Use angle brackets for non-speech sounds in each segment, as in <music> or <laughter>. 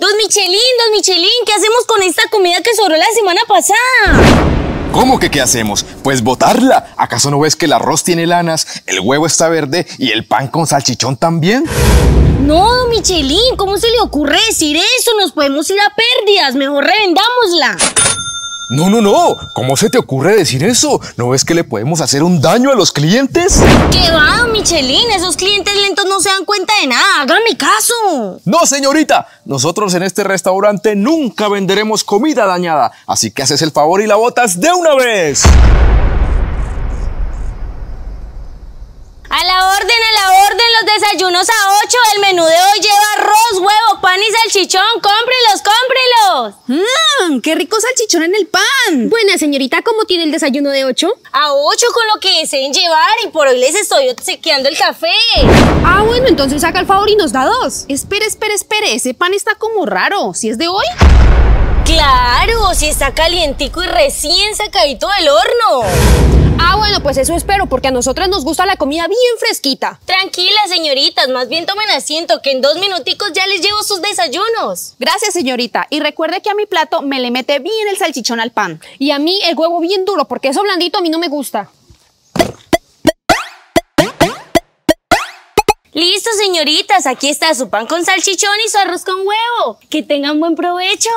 Don Michelin, don Michelin, ¿qué hacemos con esta comida que sobró la semana pasada? ¿Cómo que qué hacemos? Pues botarla. ¿Acaso no ves que el arroz tiene lanas, el huevo está verde y el pan con salchichón también? No, don Michelin, ¿cómo se le ocurre decir eso? Nos podemos ir a pérdidas, mejor revendámosla. No, no, no. ¿Cómo se te ocurre decir eso? ¿No ves que le podemos hacer un daño a los clientes? ¿Qué va, Michelin? Esos clientes lentos no se dan cuenta de nada. Háganme caso. No, señorita. Nosotros en este restaurante nunca venderemos comida dañada. Así que haces el favor y la botas de una vez. A la orden, a la orden, los desayunos a 8. El menú de hoy lleva arroz, huevo, pan y salchichón. ¡Cómprelos, cómprelos! ¡Mmm! ¡Qué rico salchichón en el pan! Buena señorita, ¿cómo tiene el desayuno de 8? A 8 con lo que deseen llevar y por hoy les estoy obsequiando el café. Ah, bueno, entonces haga el favor y nos da dos. Espere, espere, espere. Ese pan está como raro. ¿Si es de hoy? Claro, si está calientico y recién sacadito del horno. Ah, bueno, pues eso espero, porque a nosotras nos gusta la comida bien fresquita. Tranquilas, señoritas, más bien tomen asiento, que en dos minuticos ya les llevo sus desayunos. Gracias, señorita. Y recuerde que a mi plato me le mete bien el salchichón al pan. Y a mí el huevo bien duro, porque eso blandito a mí no me gusta. Listo, señoritas, aquí está su pan con salchichón y su arroz con huevo. Que tengan buen provecho.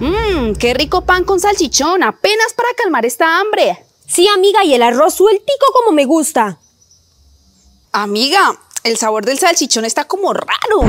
Mmm, qué rico pan con salchichón, apenas para calmar esta hambre. Sí, amiga, y el arroz sueltico como me gusta. Amiga, el sabor del salchichón está como raro.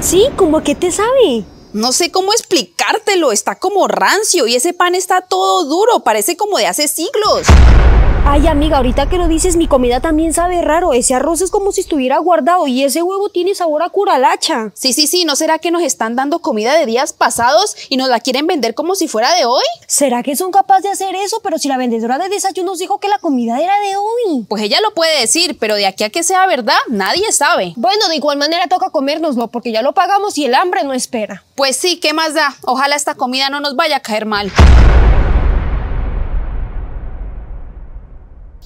Sí, ¿cómo que te sabe? No sé cómo explicártelo, está como rancio y ese pan está todo duro, parece como de hace siglos. Ay, amiga, ahorita que lo dices, mi comida también sabe raro. Ese arroz es como si estuviera guardado y ese huevo tiene sabor a curalacha. Sí, sí, sí, ¿no será que nos están dando comida de días pasados y nos la quieren vender como si fuera de hoy? ¿Será que son capaces de hacer eso? Pero si la vendedora de desayunos dijo que la comida era de hoy. Pues ella lo puede decir, pero de aquí a que sea verdad, nadie sabe. Bueno, de igual manera toca comérnoslo porque ya lo pagamos y el hambre no espera. Pues sí, ¿qué más da? Ojalá esta comida no nos vaya a caer mal.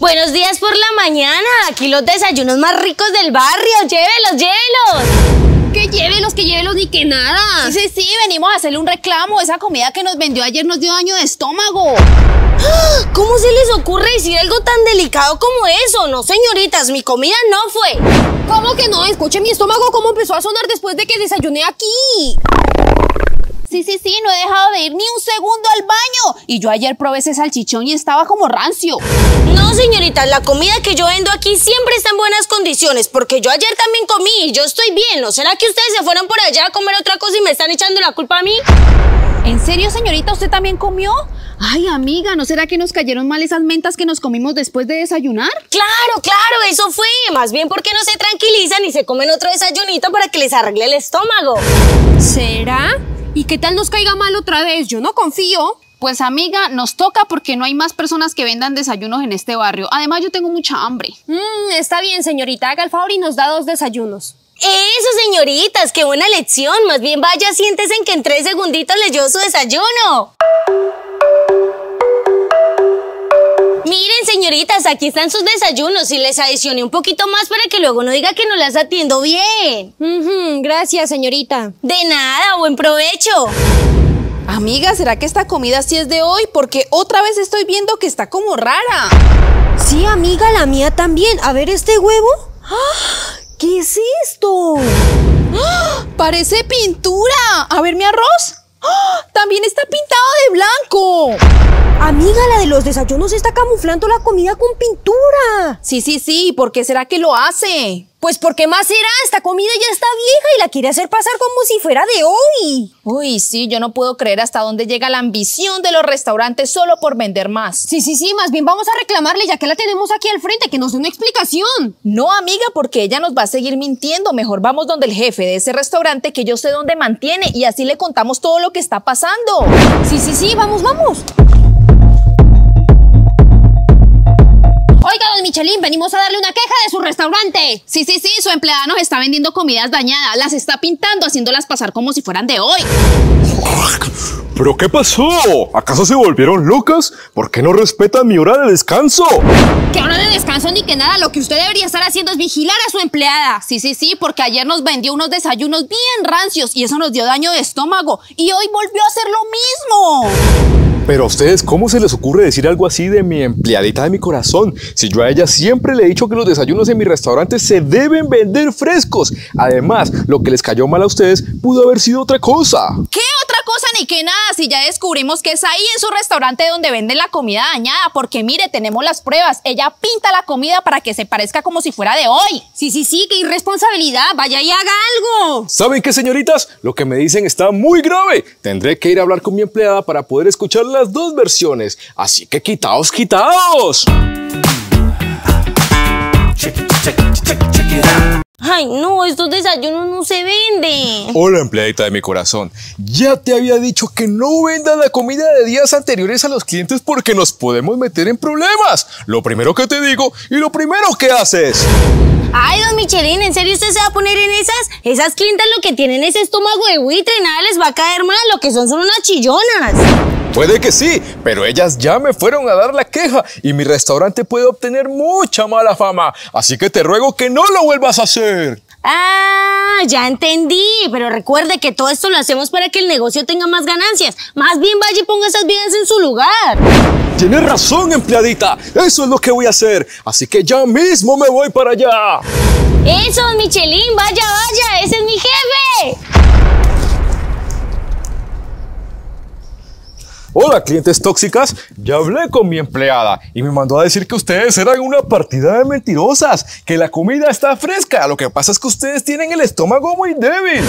Buenos días por la mañana. Aquí los desayunos más ricos del barrio. Llévelos, llévelos. Que llévelos, que llévelos ni que nada. Sí, sí, sí, venimos a hacerle un reclamo. Esa comida que nos vendió ayer nos dio daño de estómago. ¿Cómo se les ocurre decir algo tan delicado como eso? No, señoritas, mi comida no fue. ¿Cómo que no? Escuche mi estómago cómo empezó a sonar después de que desayuné aquí. Sí, sí, sí, no he dejado de ir ni un segundo al baño. Y yo ayer probé ese salchichón y estaba como rancio. No, señoritas, la comida que yo vendo aquí siempre está en buenas condiciones, porque yo ayer también comí y yo estoy bien. ¿No será que ustedes se fueron por allá a comer otra cosa y me están echando la culpa a mí? ¿En serio, señorita, usted también comió? Ay, amiga, ¿no será que nos cayeron mal esas mentas que nos comimos después de desayunar? Claro, claro, eso fue. Más bien porque no se tranquilizan y se comen otro desayunito para que les arregle el estómago. ¿Será? ¿Y qué tal nos caiga mal otra vez? Yo no confío. Pues amiga, nos toca porque no hay más personas que vendan desayunos en este barrio. Además, yo tengo mucha hambre. Mmm, está bien, señorita. Haga el favor y nos da dos desayunos. Eso, señoritas, qué buena lección. Más bien vaya, siéntese en que en tres segunditos les llevo su desayuno. Miren, señoritas, aquí están sus desayunos y les adicioné un poquito más para que luego no diga que no las atiendo bien. Gracias, señorita. De nada, buen provecho. Amiga, ¿será que esta comida sí es de hoy? Porque otra vez estoy viendo que está como rara. Sí, amiga, la mía también. A ver este huevo. ¡Ah! ¿Qué es esto? ¡Ah! Parece pintura. A ver mi arroz. ¡Ah! También está pintado de blanco. Amiga, la de los desayunos está camuflando la comida con pintura. Sí, sí, sí. ¿Por qué será que lo hace? Pues porque más será, esta comida ya está vieja y la quiere hacer pasar como si fuera de hoy. Uy, sí, yo no puedo creer hasta dónde llega la ambición de los restaurantes solo por vender más. Sí, sí, sí, más bien vamos a reclamarle ya que la tenemos aquí al frente, que nos dé una explicación. No, amiga, porque ella nos va a seguir mintiendo. Mejor vamos donde el jefe de ese restaurante que yo sé dónde mantiene y así le contamos todo lo que está pasando. Sí, sí, sí, vamos, vamos. Oiga, don Michelin, venimos a darle una queja de su restaurante. Sí, sí, sí, su empleada nos está vendiendo comidas dañadas, las está pintando, haciéndolas pasar como si fueran de hoy. ¿Pero qué pasó? ¿Acaso se volvieron locas? ¿Por qué no respetan mi hora de descanso? Que hora de descanso ni que nada. Lo que usted debería estar haciendo es vigilar a su empleada. Sí, sí, sí, porque ayer nos vendió unos desayunos bien rancios y eso nos dio daño de estómago. Y hoy volvió a hacer lo mismo. Pero a ustedes, ¿cómo se les ocurre decir algo así de mi empleadita de mi corazón? Si yo a ella siempre le he dicho que los desayunos en mi restaurante se deben vender frescos. Además, lo que les cayó mal a ustedes pudo haber sido otra cosa. ¿Qué otra cosa ni que nada si ya descubrimos que es ahí en su restaurante donde venden la comida dañada? Porque mire, tenemos las pruebas. Ella pinta la comida para que se parezca como si fuera de hoy. Sí, sí, sí, qué irresponsabilidad. Vaya y haga algo. ¿Saben qué, señoritas? Lo que me dicen está muy grave. Tendré que ir a hablar con mi empleada para poder escuchar las dos versiones. Así que quitaos, quitaos. Ay, no, estos desayunos no se venden. Hola, empleadita de mi corazón. Ya te había dicho que no vendas la comida de días anteriores a los clientes porque nos podemos meter en problemas. Lo primero que te digo y lo primero que haces. Ay, don Michelin, ¿en serio usted se va a poner en esas? Esas clientas lo que tienen es estómago de buitre, nada les va a caer mal, lo que son son unas chillonas. Puede que sí, pero ellas ya me fueron a dar la queja y mi restaurante puede obtener mucha mala fama. Así que te ruego que no lo vuelvas a hacer. Ah, ya entendí, pero recuerde que todo esto lo hacemos para que el negocio tenga más ganancias. Más bien vaya y ponga esas vidas en su lugar. Tienes razón, empleadita. Eso es lo que voy a hacer. Así que ya mismo me voy para allá. Eso, Michelin, vaya, vaya, ese es mi jefe. Hola, clientes tóxicas. Ya hablé con mi empleada y me mandó a decir que ustedes eran una partida de mentirosas, que la comida está fresca. Lo que pasa es que ustedes tienen el estómago muy débil.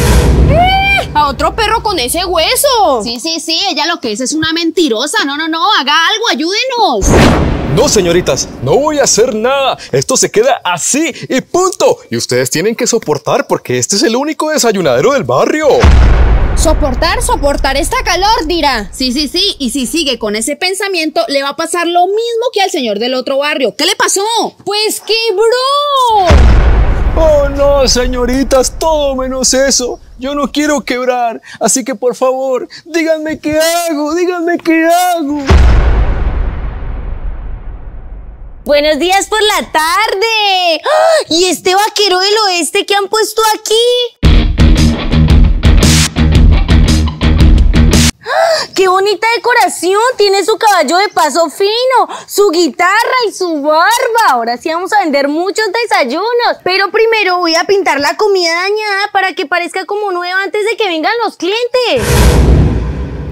A otro perro con ese hueso. Sí, sí, sí, ella lo que es es una mentirosa. No, no, no, haga algo, ayúdenos. No, señoritas, no voy a hacer nada. Esto se queda así y punto. Y ustedes tienen que soportar porque este es el único desayunadero del barrio. Soportar, soportar esta calor, dirá. Sí, sí, sí. Y si sigue con ese pensamiento, le va a pasar lo mismo que al señor del otro barrio. ¿Qué le pasó? Pues quebró. Oh, no, señoritas, todo menos eso. Yo no quiero quebrar. Así que por favor, díganme qué hago, díganme qué hago. Buenos días por la tarde. ¡Ah! ¿Y este vaquero del oeste que han puesto aquí? ¡Qué bonita decoración! Tiene su caballo de paso fino, su guitarra y su barba. Ahora sí vamos a vender muchos desayunos. Pero primero voy a pintar la comida dañada para que parezca como nueva antes de que vengan los clientes.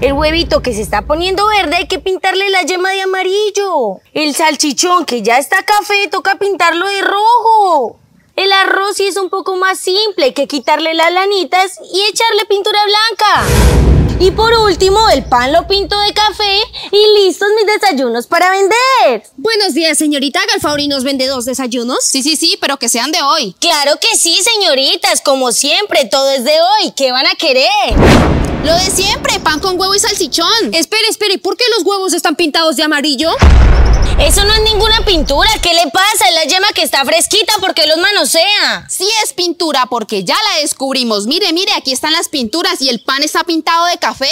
El huevito que se está poniendo verde hay que pintarle la yema de amarillo. El salchichón que ya está café toca pintarlo de rojo. Sí es un poco más simple, hay que quitarle las lanitas y echarle pintura blanca. Y por último, el pan lo pinto de café y listos mis desayunos para vender. Buenos días, señorita. ¿Haga el favor y nos vende dos desayunos? Sí, sí, sí, pero que sean de hoy. Claro que sí, señoritas, como siempre, todo es de hoy. ¿Qué van a querer? Lo de siempre, pan con huevo y salchichón. Espere, espere, ¿por qué los huevos están pintados de amarillo? Eso no es ninguna pintura. ¿Qué le pasa? Es la yema que está fresquita porque los manosea. Sí es pintura porque ya la descubrimos. Mire, mire, aquí están las pinturas y el pan está pintado de café.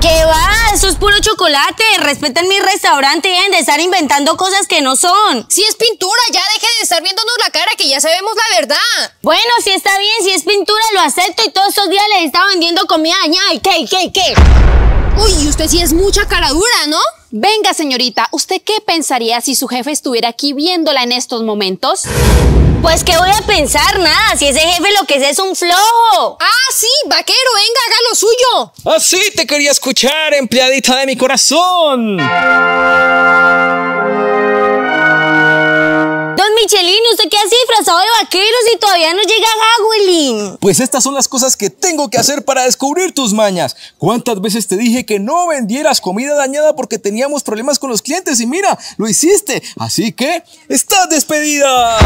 ¿Qué va? Eso es puro chocolate. Respeten mi restaurante y deben de estar inventando cosas que no son. Si es pintura, ya deje de estar viéndonos la cara que ya sabemos la verdad. Bueno, si está bien, si es pintura, lo acepto y todos estos días les estaba vendiendo comida dañada. ¿Y qué, qué, qué? Uy, usted sí es mucha cara dura, ¿no? Venga, señorita, ¿usted qué pensaría si su jefe estuviera aquí viéndola en estos momentos? Pues qué voy a pensar nada, si ese jefe lo que es es un flojo. Ah, sí, vaquero, venga, haga lo suyo. Así Ah, te quería escuchar, empleadita de mi corazón. Michelin, ¿usted qué disfrazado de vaqueros y todavía no llega Hagwelin? Pues estas son las cosas que tengo que hacer para descubrir tus mañas. ¿Cuántas veces te dije que no vendieras comida dañada porque teníamos problemas con los clientes? Y mira, lo hiciste. Así que, estás despedida.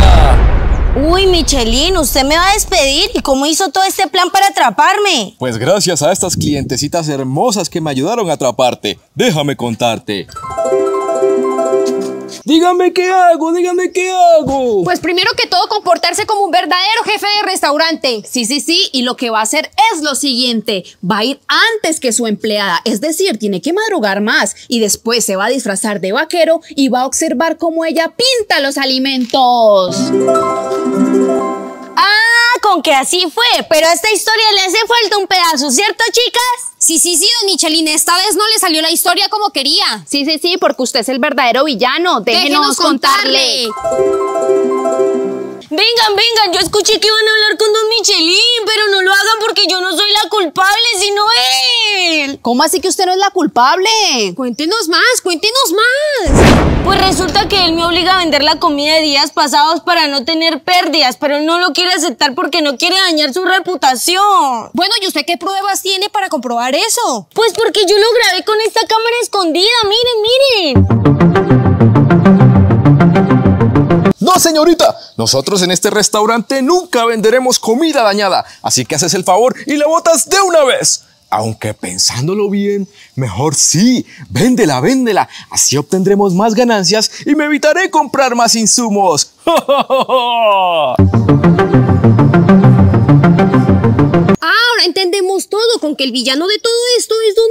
Uy, Michelin, usted me va a despedir. ¿Y cómo hizo todo este plan para atraparme? Pues gracias a estas clientecitas hermosas que me ayudaron a atraparte. Déjame contarte. Dígame qué hago, dígame qué hago. Pues primero que todo, comportarse como un verdadero jefe de restaurante. Sí, sí, sí. Y lo que va a hacer es lo siguiente. Va a ir antes que su empleada. Es decir, tiene que madrugar más. Y después se va a disfrazar de vaquero y va a observar cómo ella pinta los alimentos. Ah, con que así fue. Pero a esta historia le hace falta un pedazo, ¿cierto, chicas? Sí, sí, sí, don Michelin, esta vez no le salió la historia como quería. Sí, sí, sí, porque usted es el verdadero villano. Déjenos, contarle. Vengan, vengan, yo escuché que iban a hablar con Don Michelin, pero no lo hagan porque yo no soy la culpable, sino él. ¿Cómo así que usted no es la culpable? Cuéntenos más, cuéntenos más. Pues resulta que él me obliga a vender la comida de días pasados para no tener pérdidas, pero él no lo quiere aceptar porque no quiere dañar su reputación. Bueno, ¿y usted qué pruebas tiene para comprobar eso? Pues porque yo lo grabé con esta cámara escondida, miren, miren. No, señorita, nosotros en este restaurante nunca venderemos comida dañada, así que haces el favor y la botas de una vez. Aunque pensándolo bien, mejor sí, véndela, véndela, así obtendremos más ganancias y me evitaré comprar más insumos. <laughs> Ahora entendemos todo con que el villano de todo esto es Don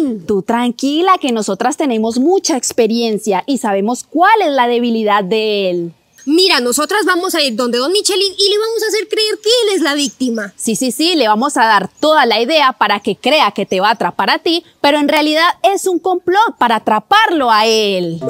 Michelin. Tú tranquila que nosotras tenemos mucha experiencia y sabemos cuál es la debilidad de él. Mira, nosotras vamos a ir donde Don Michelin y le vamos a hacer creer que él es la víctima. Sí, sí, sí, le vamos a dar toda la idea para que crea que te va a atrapar a ti, pero en realidad es un complot para atraparlo a él.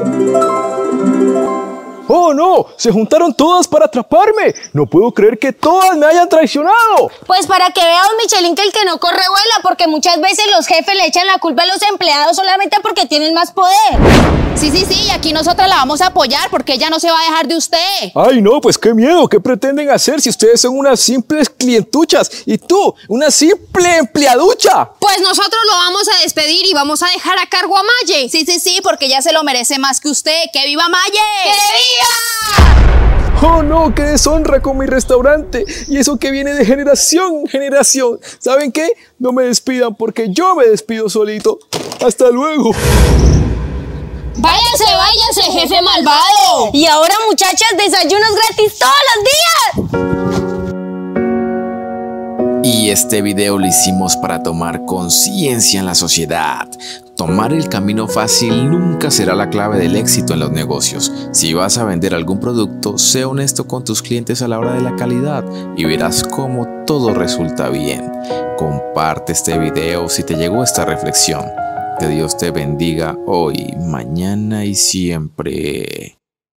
¡Oh, no! ¡Se juntaron todas para atraparme! ¡No puedo creer que todas me hayan traicionado! Pues para que vea Don Michelin que el que no corre vuela, porque muchas veces los jefes le echan la culpa a los empleados solamente porque tienen más poder. Sí, sí, sí, y aquí nosotras la vamos a apoyar porque ella no se va a dejar de usted. ¡Ay, no! Pues qué miedo. ¿Qué pretenden hacer si ustedes son unas simples clientuchas y tú, una simple empleaducha? Pues nosotros lo vamos a despedir y vamos a dejar a cargo a Maye. Sí, sí, sí, porque ella se lo merece más que usted. ¡Que viva Maye! ¡Que viva! ¡Oh no! ¡Qué deshonra con mi restaurante! Y eso que viene de generación en generación. ¿Saben qué? No me despidan porque yo me despido solito. ¡Hasta luego! Váyanse, váyanse, jefe malvado. Y ahora, muchachas, desayunos gratis todos los días. Y este video lo hicimos para tomar conciencia en la sociedad. Tomar el camino fácil nunca será la clave del éxito en los negocios. Si vas a vender algún producto, sé honesto con tus clientes a la hora de la calidad y verás cómo todo resulta bien. Comparte este video si te llegó esta reflexión. Que Dios te bendiga hoy, mañana y siempre.